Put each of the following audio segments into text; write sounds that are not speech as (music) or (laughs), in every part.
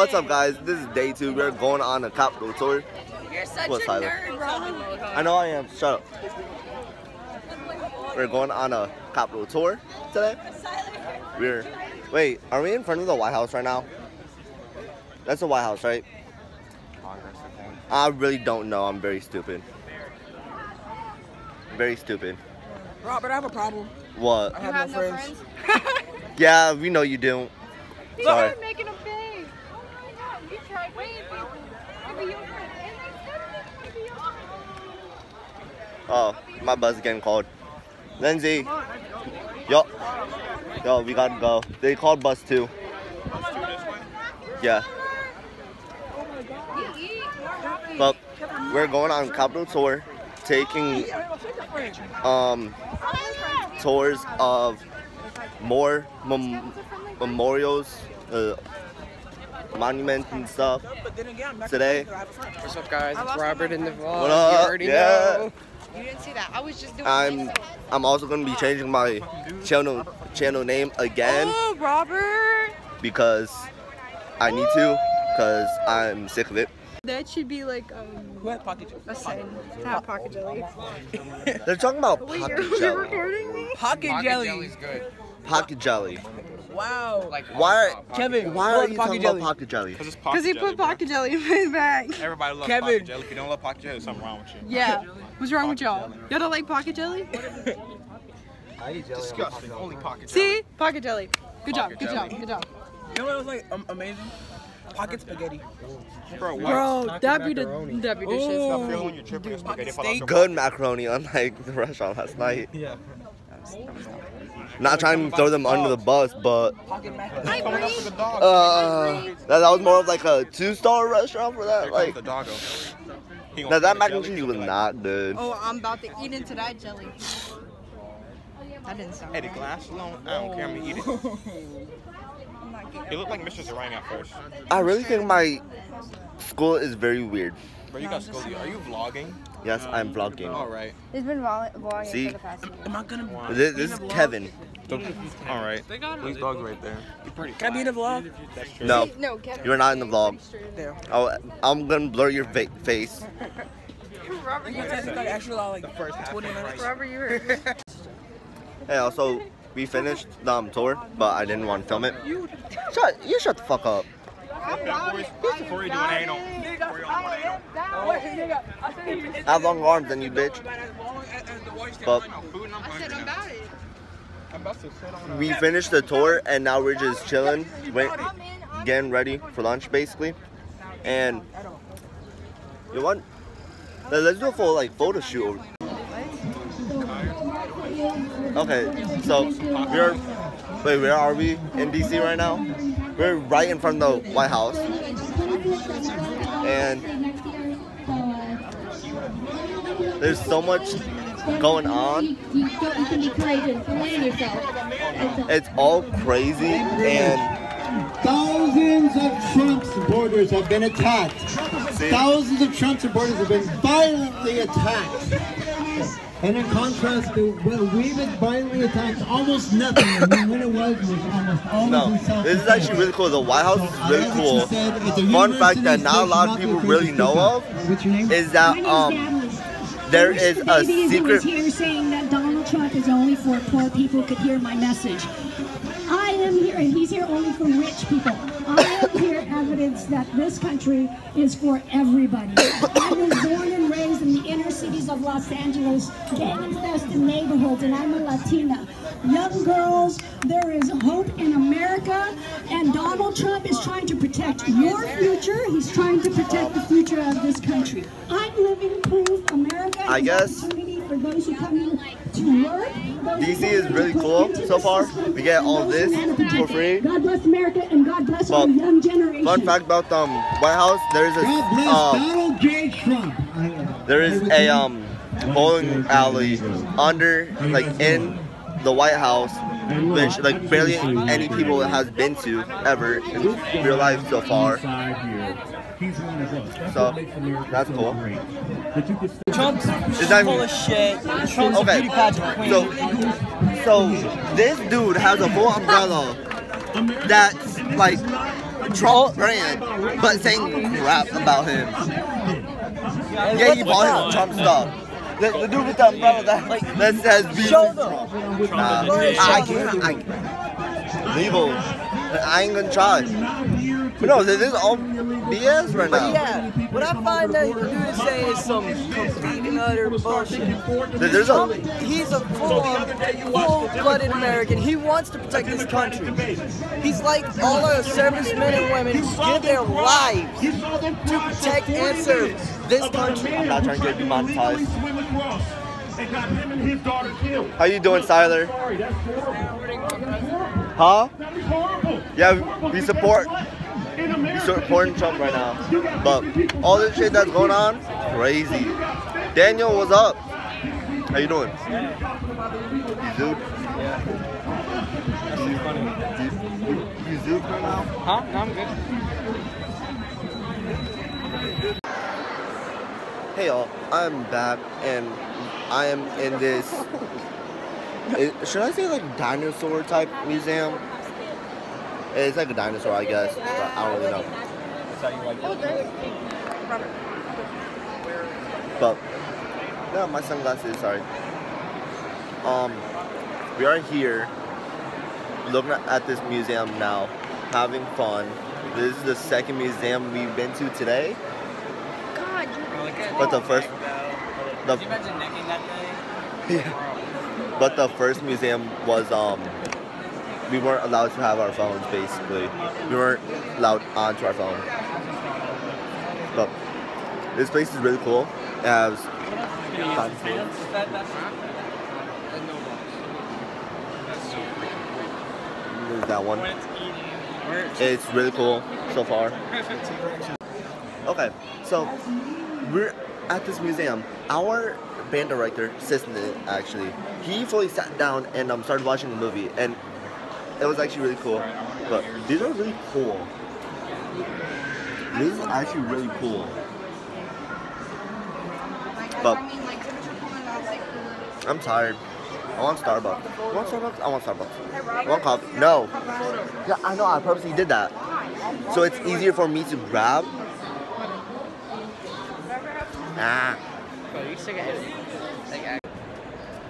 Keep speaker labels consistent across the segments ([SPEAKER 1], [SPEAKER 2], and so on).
[SPEAKER 1] what's up, guys? This is day two. We're going on a Capitol tour.
[SPEAKER 2] You're such
[SPEAKER 1] What's
[SPEAKER 2] a
[SPEAKER 1] Tyler?
[SPEAKER 2] nerd, bro.
[SPEAKER 1] I know I am. Shut up. We're going on a Capitol tour today. We're. Wait, are we in front of the White House right now? That's the White House, right? I really don't know. I'm very stupid. Very stupid.
[SPEAKER 3] Robert, I have a problem.
[SPEAKER 1] What?
[SPEAKER 3] I
[SPEAKER 2] You
[SPEAKER 3] have,
[SPEAKER 2] have
[SPEAKER 3] no
[SPEAKER 2] no
[SPEAKER 3] friends.
[SPEAKER 2] friends? (laughs)
[SPEAKER 1] Yeah, we know you do.
[SPEAKER 2] You
[SPEAKER 1] Sorry.
[SPEAKER 2] Oh, my
[SPEAKER 1] bus is getting called. Lindsay. Yo. Yo, we gotta go. They called bus two. Yeah. But we're going on Capitol tour, taking um tours of more mem- memorials, uh, monuments and stuff.
[SPEAKER 3] But then again, I'm not
[SPEAKER 1] Today.
[SPEAKER 3] gonna I have a friend.
[SPEAKER 4] What's up, guys? It's Robert in the vlog.
[SPEAKER 1] What up?
[SPEAKER 4] You already
[SPEAKER 1] Yeah.
[SPEAKER 4] know.
[SPEAKER 2] You didn't see that. I was just doing
[SPEAKER 1] I'm
[SPEAKER 2] this.
[SPEAKER 1] I'm also gonna be changing my channel channel name again
[SPEAKER 2] Oh, Robert.
[SPEAKER 1] because I need to because I'm sick of it.
[SPEAKER 2] That should be like um,
[SPEAKER 3] Who had pocket jelly?
[SPEAKER 2] a sin to have pocket jelly.
[SPEAKER 1] They're talking about
[SPEAKER 2] Wait,
[SPEAKER 1] pocket
[SPEAKER 2] are you
[SPEAKER 1] jelly.
[SPEAKER 2] recording me?
[SPEAKER 3] Pocket,
[SPEAKER 4] Pocket
[SPEAKER 3] jelly.
[SPEAKER 4] jelly's good.
[SPEAKER 1] Pocket jelly.
[SPEAKER 3] Wow.
[SPEAKER 4] Like
[SPEAKER 1] Why-
[SPEAKER 4] pocket
[SPEAKER 3] Kevin,
[SPEAKER 1] Why are you
[SPEAKER 3] pocket
[SPEAKER 1] talking
[SPEAKER 3] jelly?
[SPEAKER 1] about pocket jelly?
[SPEAKER 5] Cause it's pocket
[SPEAKER 2] he
[SPEAKER 5] jelly,
[SPEAKER 2] put
[SPEAKER 5] bro.
[SPEAKER 2] pocket jelly in his bag.
[SPEAKER 5] Everybody loves
[SPEAKER 3] Kevin.
[SPEAKER 5] pocket jelly. If you don't love pocket jelly, there's something wrong with you.
[SPEAKER 2] Yeah. What's wrong with y'all? Y'all don't like (laughs) pocket jelly?
[SPEAKER 5] Disgusting. Only pocket jelly.
[SPEAKER 2] See? Pocket jelly. Good job.
[SPEAKER 5] Pocket
[SPEAKER 2] Good job. Good job.
[SPEAKER 3] You know what was like um, amazing? Pocket spaghetti.
[SPEAKER 5] Bro, what?
[SPEAKER 2] Bro, that'd be the that'd be the shit.
[SPEAKER 5] I feel when you're tripping and spaghetti fall out your
[SPEAKER 1] Good macaroni, unlike the restaurant last night.
[SPEAKER 3] Yeah.
[SPEAKER 1] Not trying to throw them under the bus, but
[SPEAKER 3] Pocket mac.
[SPEAKER 2] Hi,
[SPEAKER 5] Coming up
[SPEAKER 2] Bree.
[SPEAKER 5] with the dog.
[SPEAKER 1] uh, that, that was more of like a two-star restaurant for that. Like,
[SPEAKER 5] the doggo.
[SPEAKER 1] Now that mac and cheese was not good.
[SPEAKER 2] Oh, I'm about to eat into that jelly. That didn't sound
[SPEAKER 5] Hey, the glass alone, I don't care. I'm gonna eat it.
[SPEAKER 2] I'm not getting
[SPEAKER 5] He looked like Mr. Zarang at first.
[SPEAKER 1] I really think my school is very weird.
[SPEAKER 5] Bro, you got scolded. Are you vlogging?
[SPEAKER 1] Yes, I'm vlogging.
[SPEAKER 5] All right.
[SPEAKER 2] He's been vlogging
[SPEAKER 1] See?
[SPEAKER 2] for the past year.
[SPEAKER 3] Am I gonna?
[SPEAKER 1] This, this is Kevin. (laughs)
[SPEAKER 5] All right. These dogs right there.
[SPEAKER 3] Can I be in the vlog?
[SPEAKER 1] No,
[SPEAKER 2] No, Kevin.
[SPEAKER 1] you're not in the vlog.
[SPEAKER 3] There.
[SPEAKER 1] Oh, I'm gonna blur your fa- face. (laughs)
[SPEAKER 2] Robert, you
[SPEAKER 3] It's
[SPEAKER 2] heard
[SPEAKER 3] like
[SPEAKER 2] me.
[SPEAKER 3] actually like 20 minutes.
[SPEAKER 2] Robert, you heard (laughs) me.
[SPEAKER 1] Hey, also, we finished the um, tour, but I didn't want to film it. Shut, you shut the fuck up.
[SPEAKER 5] Before you
[SPEAKER 1] I have long arms than you, bitch. But we finished the tour, and now we're just chilling, getting ready for lunch, basically. And you want? let- Let's do a full like photo shoot. Okay, so we're wait, where are we in DC right now? We're right in front of the White House, and there's so much going on.
[SPEAKER 6] You can be courageous. Believe in yourself. It's
[SPEAKER 1] It's all crazy, and
[SPEAKER 7] Thousands of Trump supporters have been attacked. Thousands of Trump supporters have been violently attacked. And in contrast to when we've been violently attacked, almost nothing. And when it was, was almost always
[SPEAKER 1] no, this is actually really cool. The White House is really cool. Fun fact that not a lot of people really know of
[SPEAKER 7] What's your name?
[SPEAKER 1] is that um there is a secret.
[SPEAKER 6] here saying that Donald Trump is only for poor people could hear my message. I am here, and he's here only for rich people. I am here evidence that this country is for everybody. (coughs) I was born and raised in the inner cities of Los Angeles, gang-infested neighborhoods, and I'm a Latina. Young girls, there is hope in America, and Donald Trump is trying to protect your future. He's trying to protect the future of this country. I'm living proof America
[SPEAKER 1] I guess
[SPEAKER 6] for those who come in to work.
[SPEAKER 1] DC is really cool so far.
[SPEAKER 6] system,
[SPEAKER 1] We get all
[SPEAKER 6] and
[SPEAKER 1] this for free.
[SPEAKER 6] God bless America and God bless
[SPEAKER 1] Well,
[SPEAKER 6] our young generation.
[SPEAKER 1] Fun fact about the um, White House: there's a
[SPEAKER 7] God bless
[SPEAKER 1] um,
[SPEAKER 7] Donald J. Trump.
[SPEAKER 1] there is a um bowling alley under like in the White House, which like barely any people has been to ever in real life so far. So that's cool.
[SPEAKER 3] Trump's
[SPEAKER 1] Is that
[SPEAKER 3] full of shit. Trump's
[SPEAKER 1] Okay,
[SPEAKER 3] a beauty pageant queen.
[SPEAKER 1] so so this dude has a full umbrella that's like Trump brand, but saying crap about him. Yeah, he bought his Trump stuff. The, the dude with the umbrella that, like, that says be
[SPEAKER 3] Show them.
[SPEAKER 1] Nah, I can't. I, legal. I ain't gonna try. But no, this is all BS right
[SPEAKER 3] But
[SPEAKER 1] now.
[SPEAKER 3] yeah, what I find that the dude is saying is some complete and utter bullshit.
[SPEAKER 1] There's a
[SPEAKER 3] he's a full, full-blooded American. He wants to protect his country. He's like all our servicemen and women who give their lives to protect and serve this country.
[SPEAKER 1] I'm not trying to get demonetized.
[SPEAKER 5] They got him and his daughter killed.
[SPEAKER 1] How you doing, Siler?
[SPEAKER 5] Sorry, that's horrible.
[SPEAKER 1] Huh?
[SPEAKER 5] That is horrible.
[SPEAKER 1] Yeah, we support
[SPEAKER 5] America,
[SPEAKER 1] supporting Trump right now. But all this shit that's going on, crazy. Daniel, what's up? How you doing? You zoop? You, you zoop right now?
[SPEAKER 3] Huh? No, I'm good.
[SPEAKER 1] Hey y'all, I'm back and I am in this. (laughs) should I say like dinosaur type museum? It's like a dinosaur, I guess, but I don't really know. But no, my sunglasses. Sorry. Um, we are here, looking at this museum now, having fun. This is the second museum we've been to today.
[SPEAKER 2] God, you're
[SPEAKER 1] But the first, the, (laughs) Yeah. but the first museum was um, we weren't allowed to have our phones. Basically, we weren't allowed onto our phone. But this place is really cool. It has that one. It's really cool so far. Okay, so we're at this museum. Our band director, Sisney, actually, he fully sat down and um, started watching the movie, and it was actually really cool. But these are really cool. This is actually really cool. But I'm tired. I want Starbucks. I want Starbucks? I want Starbucks. I want coffee. No. Yeah, I know. I purposely did that. So it's easier for me to grab. Ah.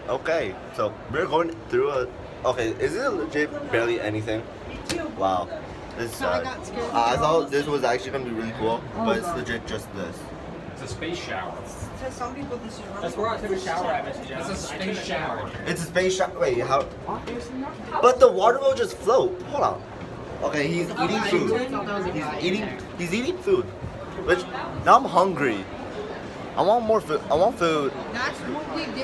[SPEAKER 1] Okay, so we're going through a. Okay, is it legit barely anything? Wow. This is sad. Uh, I thought this was actually gonna be really cool, but it's legit just this.
[SPEAKER 5] It's a space shower.
[SPEAKER 3] That's where I took a shower at, Mr. Jones. It's a space shower.
[SPEAKER 1] It's a space shower. Wait, how? But the water will just float. Hold on. Okay, he's eating food. He's eating. He's eating food. Which now I'm hungry. I want more food. I want food.
[SPEAKER 8] That's what we did.